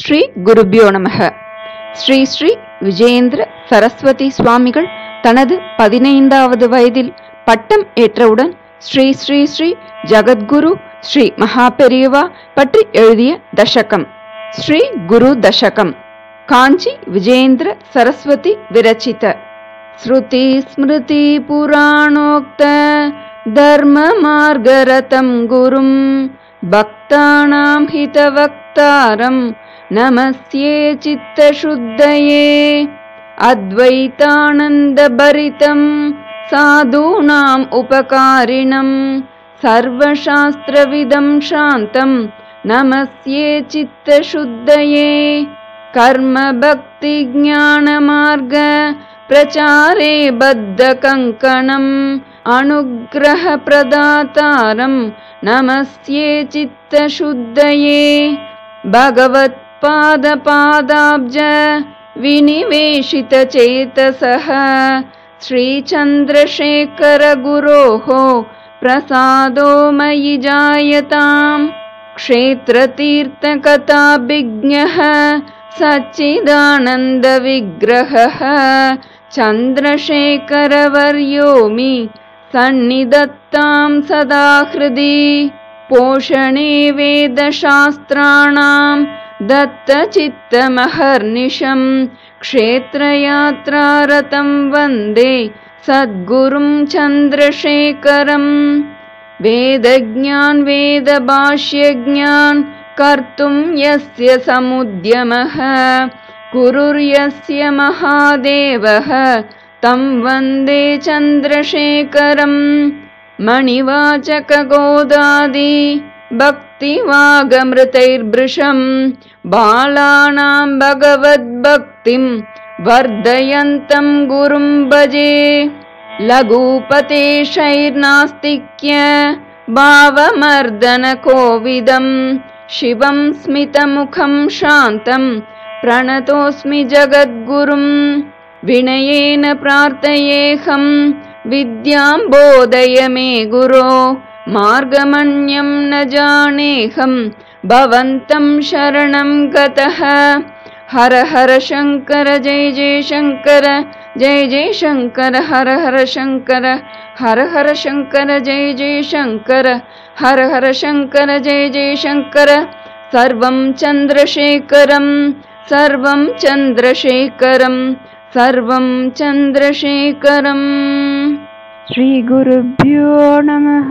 ஸ்ரீ குருபியோ நமக. ஸ்ரீ ஸ்ரீ விஜயேந்திர சரஸ்வதி சுவாமிகள் தனது பதினைந்தாவது வயதில் பட்டம் ஏற்றவுடன் ஸ்ரீ ஸ்ரீ ஸ்ரீ ஜகத்குரு ஸ்ரீ மகாபெரியவா பற்றி எழுதிய தசகம். ஸ்ரீ குரு தசகம். காஞ்சி விஜயேந்திர சரஸ்வதி விரச்சித ஸ்ருதி ஸ்மிருதி புராணோக்த தர்ம மார்கரதம் குரும். பக்தானாம் ஹிதவக்தாரம் नमस्ये चित्तशुद्धये अद्वैतानन्दभरितं साधूनाम् उपकारिणम् सर्वशास्त्रविदं शान्तं नमस्ये चित्तशुद्धये कर्मभक्तिज्ञानमार्ग प्रचारे बद्धकङ्कणम् अनुग्रहप्रदातारं नमस्ये चित्तशुद्धये भगवत् भगवत्पादपादाब्ज विनिवेशितचेतसः। श्रीचन्द्रशेखरगुरोः प्रसादो मयि जायताम्। क्षेत्रतीर्थकथाभिज्ञः सच्चिदानन्दविग्रहः। चन्द्रशेखरवर्योमि सन्निधत्तां सदा हृदि पोषणे वेदशास्त्राणां दत्तचित्तमहर्निशं क्षेत्रयात्रारतं वन्दे सद्गुरुं चन्द्रशेखरम् वेदज्ञान् वेदभाष्यज्ञान् कर्तुं यस्य समुद्यमः गुरुर्यस्य महादेवः तं वन्दे चन्द्रशेखरम् मणिवाचकगोदादि भक्तिवागमृतैर्भृशं बालानां भगवद्भक्तिं वर्धयन्तं गुरुं भजे। लघुपतेशैर्नास्तिक्य भावमर्दनकोविदं शिवं स्मितमुखं शान्तं प्रणतोऽस्मि जगद्गुरुं विनयेन प्रार्थयेऽहं विद्यां बोधय मे गुरो मार्गमन्यं न जानेऽहं भवन्तं शरणं गतः। हर हर शङ्कर जय जय शङ्कर जय जय शङ्कर हर हर शङ्कर हर हर शङ्कर जय जय शङ्कर हर हर शङ्कर जय जय शङ्कर। सर्वं चन्द्रशेखरं सर्वं चन्द्रशेखरं सर्वं चन्द्रशेखरम् श्रीगुरुभ्यो नमः